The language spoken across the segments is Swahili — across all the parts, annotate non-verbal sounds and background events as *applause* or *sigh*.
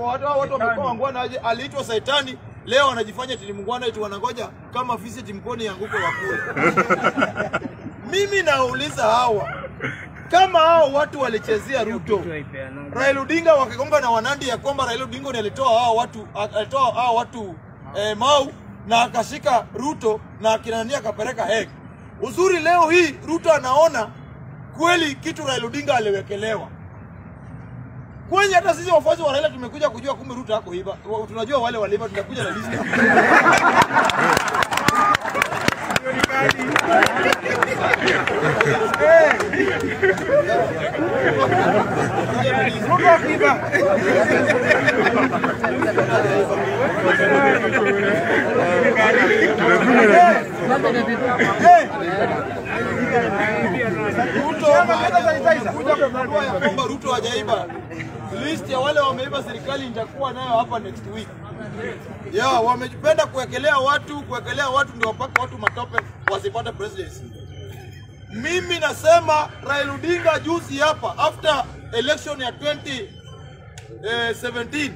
watu wamekuwa wangwana aje, aliitwa Saitani, leo wanajifanya ni mungwana, eti wanangoja kama fisi timkoni yanguke wakule. *laughs* Mimi nauliza hawa kama hao watu walichezea Ruto, Raila Odinga wakigonga na Wanandi ya kwamba Raila Odinga ndiye alitoa hao watu alitoa hao watu eh, Mau na akashika Ruto na akinania nani akapeleka hek. Uzuri leo hii Ruto anaona kweli kitu Raila Odinga aliwekelewa kwenye hata sisi wafuasi wa Raila tumekuja kujua kumbe Ruto hiba. Tunajua wale waliiba, tunakuja na list. Ruto hajaiba. List ya wale wameiba serikali nitakuwa nayo hapa next week. Ya, yeah, wamependa kuwekelea watu, kuwekelea watu ndio wapaka watu matope wasipate presidency. Mimi nasema Raila Odinga juzi hapa after election ya 2017 eh,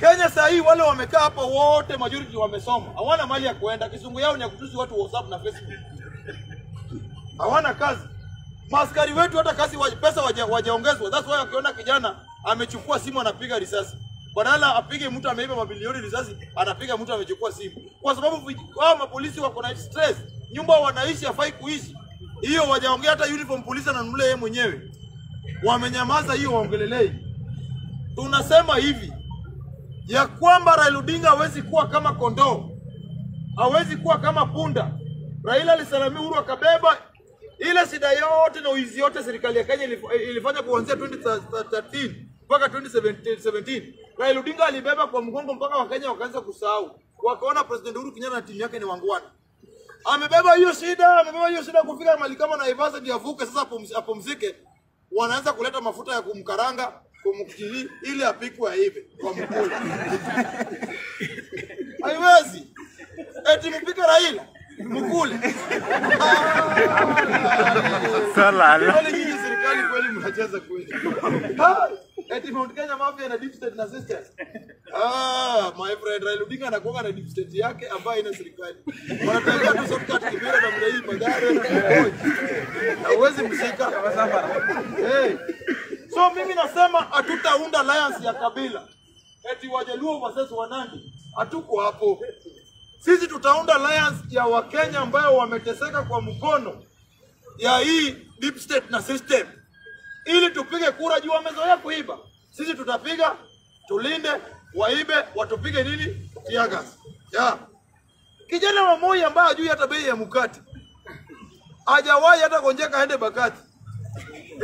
Kenya saa hii wale wamekaa hapa wote majority wamesoma, hawana mali ya kuenda. Kisungu yao ni ya kutusi watu WhatsApp na Facebook, hawana kazi. Maskari wetu hata kazi pesa waja- That's why wakiona kijana amechukua simu anapiga risasi, badala apige mtu ameiba mabilioni risasi, anapiga mtu amechukua simu, kwa sababu hao mapolisi wako na stress, nyumba wanaishi hafai kuishi. Hiyo wajaongea, hata uniform polisi ananunulia yeye mwenyewe, wamenyamaza, hiyo waongelelei. Tunasema hivi ya kwamba Raila Odinga hawezi kuwa kama kondoo, hawezi kuwa kama punda. Raila alisalamia Uhuru akabeba ile shida yote na uizi yote serikali ya Kenya ilifanya kuanzia 2013 mpaka 2017. Raila Odinga alibeba kwa mgongo mpaka Wakenya wakaanza kusahau, wakaona President Uhuru Kenyatta na timu yake ni wangwana. Amebeba hiyo shida, amebeba hiyo shida kufika mahali kama Naivasha ndio avuke sasa apumzike. Wanaanza kuleta mafuta ya kumkaranga kumkili ili apikwe aive kwa mkuu. *laughs* Haiwezi. Eti mpike Raila mkule. Nyinyi serikali kweli mnacheza kweli. Eti Mount Kenya Mafia na deep state na sisters. Ah, my friend Raila Odinga anakuwa na deep state yake ambayo ina serikali. Wanataka tu shortcut Kibera na Mdai Magare. Hauwezi mshika. Hey. So mimi nasema hatutaunda alliance ya kabila. Eti Wajaluo versus Wanandi. Hatuko hapo. Sisi tutaunda alliance ya Wakenya ambayo wameteseka kwa mkono ya hii deep state na system ili tupige kura juu wamezoea kuiba. Sisi tutapiga, tulinde, waibe, watupige nini? Tiagas gas. Ya. Kijana wa Moi ambaye hajui hata bei ya mkate. Hajawahi hata gonjeka aende Bakati.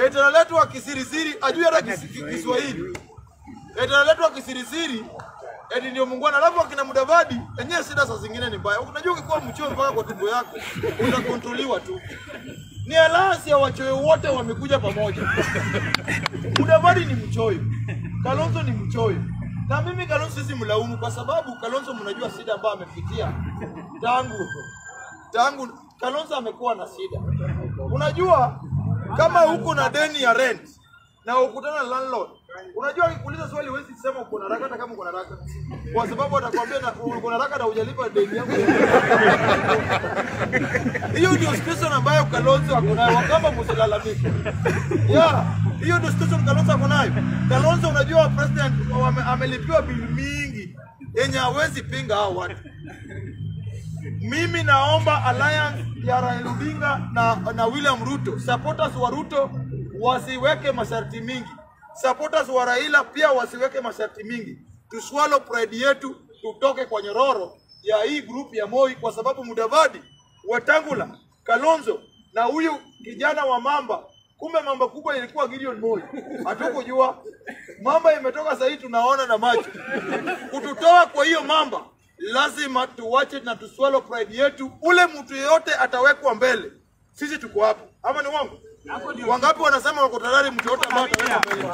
etanaletwa kisirisiri, ajui hata kis- ki- Kiswahili. etanaletwa kisirisiri, eti ndio muungwana. Alafu akina Mudavadi, enyewe sida saa zingine ni mbaya. Unajua ukikuwa mchoyo mpaka kwa tumbo yako, unakontroliwa tu ni alasi ya wachoyo wote wamekuja pamoja. Mudavadi ni mchoyo, Kalonzo ni mchoyo, na mimi Kalonzo sisi mlaumu kwa sababu Kalonzo mnajua sida ambayo amepitia tangu tangu Kalonzo amekuwa na sida Unajua kama huko na deni ya rent na ukutana na landlord, unajua akikuuliza swali huwezi sema uko na haraka, hata kama uko na haraka, kwa sababu atakwambia na uko na haraka na hujalipa deni yangu. Hiyo ndio situation ambayo Kalonzo ako nayo, wakamba msilalamike. Yeah, hiyo ndio situation Kalonzo ako nayo. Kalonzo, unajua president amelipiwa bili mingi yenye hawezi pinga hao watu. Mimi naomba alliance ya Raila Odinga na, na William Ruto, supporters wa Ruto wasiweke masharti mingi, supporters wa Raila pia wasiweke masharti mingi. tuswalo pride yetu, tutoke kwa nyororo ya hii group ya Moi, kwa sababu Mudavadi, Wetangula, Kalonzo na huyu kijana wa Mamba, kumbe mamba kubwa ilikuwa Gideon Moi, hatukujua mamba imetoka sahii, tunaona na macho. Kututoa kwa hiyo mamba lazima tuwache na tuswalo pride yetu. Ule mtu yeyote atawekwa mbele, sisi tuko hapo, ama ni wangu? Wangapi wanasema wako tayari ambaye atawekwa mbele?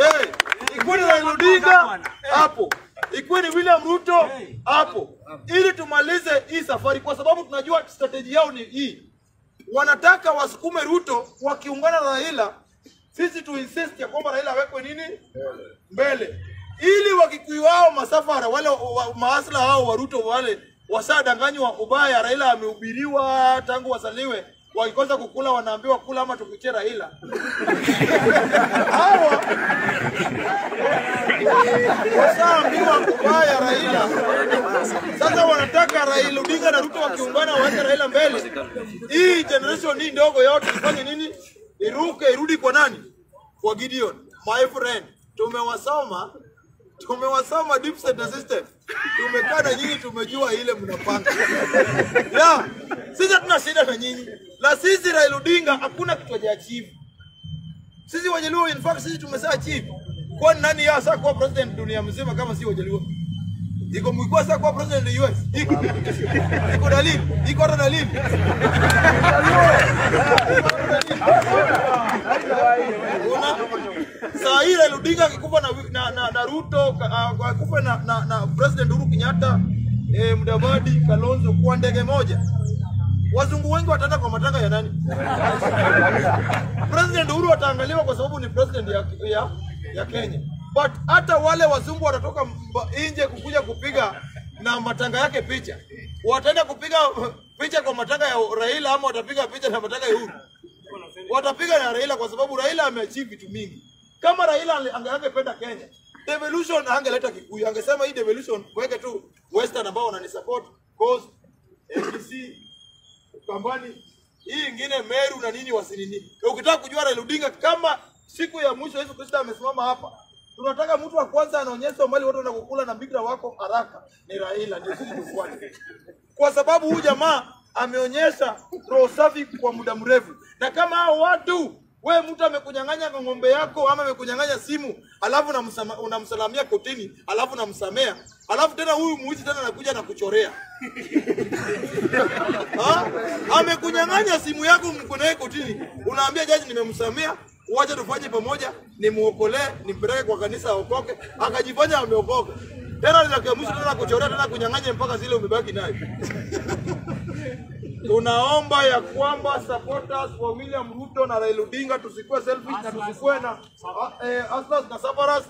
Eh, ikuwe ni Raila Odinga hapo, ikuwe ni William Ruto hapo, ili tumalize hii safari, kwa sababu tunajua strategy yao ni hii. Wanataka wasukume Ruto wakiungana na Raila, sisi tu insist ya kwamba Raila awekwe nini? Mbele, ili masafara wale wa, maasla hao wa Ruto wale wasadanganywa ubaya, Raila amehubiriwa tangu wasaliwe, wakikosa kukula wanaambiwa kula ama tupitie Raila. Hawa kubaya Raila, sasa wanataka Raila Odinga na Ruto wakiungana waweke Raila mbele. Hii generation hii ndogo yote ifanye nini? Iruke irudi kwa nani? Kwa Gideon. My friend, tumewasoma tumewasoma deep na system, tumekaa na nyinyi, tumejua ile mnapanga. Yeah, sisi hatuna shida na nyinyi, na sisi Raila Odinga hakuna kitu hajaachieve. Sisi Wajaluo, in fact sisi tumesha achieve. Kwa nani ya sasa kuwa president dunia mzima kama si Wajaluo? Iko mwikwa sasa kuwa president in US. Iko. Dalili. Iko hata dalili. Saa hii Raila Odinga akikufa na, na, na, na Ruto uh, akikufa na, na, na President Uhuru Kenyatta eh, Mudavadi Kalonzo kwa ndege moja, wazungu wengi wataenda kwa matanga ya nani? President Uhuru ataangaliwa kwa sababu ni president ya, ya, ya Kenya, but hata wale wazungu watatoka nje kukuja kupiga na matanga yake picha, wataenda kupiga picha kwa matanga ya Raila ama watapiga picha na matanga ya Uhuru? watapiga na Raila kwa sababu Raila ameachieve vitu mingi. Kama Raila ange- ange- angependa Kenya, devolution angeleta Kikuyu, angesema hii devolution weke tu Western ambao wananisupport cause ABC, Ukambani, hii ingine Meru na nini wasinini. Ukitaka kujua Raila Odinga kama siku ya mwisho Yesu Kristo amesimama hapa, tunataka mtu wa kwanza anaonyesha mbali watu wanakukula na bigra wako haraka. Ni Raila, ndio kwa sababu huyu jamaa ameonyesha roho safi kwa muda mrefu, na kama hao watu we mtu amekunyang'anya ng'ombe yako ama amekunyang'anya simu, alafu unamsalamia kotini, alafu unamsamea, alafu tena huyu muizi tena anakuja na kuchorea *laughs* amekunyang'anya simu yako, mko kotini, unaambia jaji, nimemsamea, wacha tufanye pamoja, nimuokolee, nimpeleke kwa kanisa aokoke. Akajifanya ameokoka, tena linakamwisha tena kuchorea tena kunyang'anya mpaka zile umebaki nayo. *laughs* Tunaomba ya kwamba supporters wa William Ruto na Raila Odinga tusikuwe selfish na tusikue na uh, eh, aslas na safaras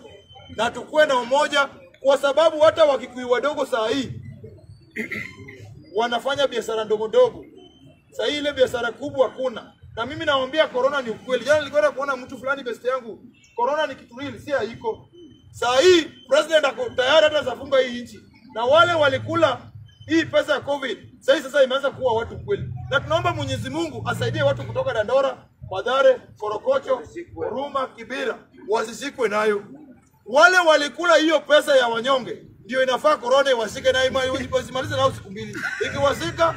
na tukue na umoja, kwa sababu hata wakikui wadogo saa hii wanafanya biashara ndogo ndogo. Saa hii ile biashara kubwa kuna Na mimi nawaambia corona ni ukweli. Jana nilikwenda kuona mtu fulani best yangu, corona ni kitu real, si haiko. Saa hii president ako tayari hata zafunga hii nchi, na wale walikula hii pesa ya covid sasa sasa imeanza kuwa watu kweli, na tunaomba Mwenyezi Mungu asaidie watu kutoka Dandora, Madhare, Korokocho, Huruma, Kibira wasishikwe nayo. Wale walikula hiyo pesa ya wanyonge, ndio inafaa korona iwashike nayo, ima- isimalize nao siku mbili. Ikiwashika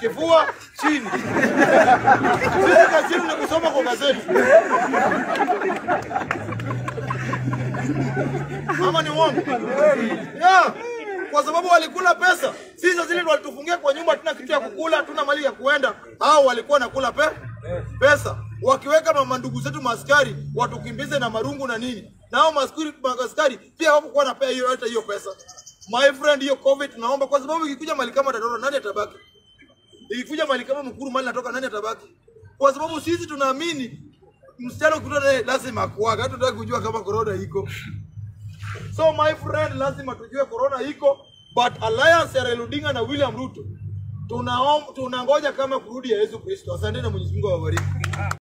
kifua chini, sisi kazini ni kusoma kwa gazeti. ama ni uongo? Yeah. Kwa sababu walikula pesa. Sisi zile ndo walitufungia kwa nyumba, hatuna kitu ya kukula, tuna mali ya kuenda. Hao walikuwa nakula pe pesa, wakiweka mama ndugu zetu maaskari watukimbize na marungu na nini, nao maskari maaskari pia hawakuwa na pesa hiyo hata hiyo pesa. My friend, hiyo covid naomba, kwa sababu ikikuja mali kama Dandora, nani atabaki? Ikikuja mali kama Mkuru, mali natoka, nani atabaki? Kwa sababu sisi tunaamini msichana ukutana naye lazima akuaga, hatutaki kujua kama korona iko. So my friend, lazima tujue corona iko, but alliance ya Raila Odinga na William Ruto tunangoja kama kurudi ya Yesu Kristo. Asante na Mwenyezi Mungu awabariki.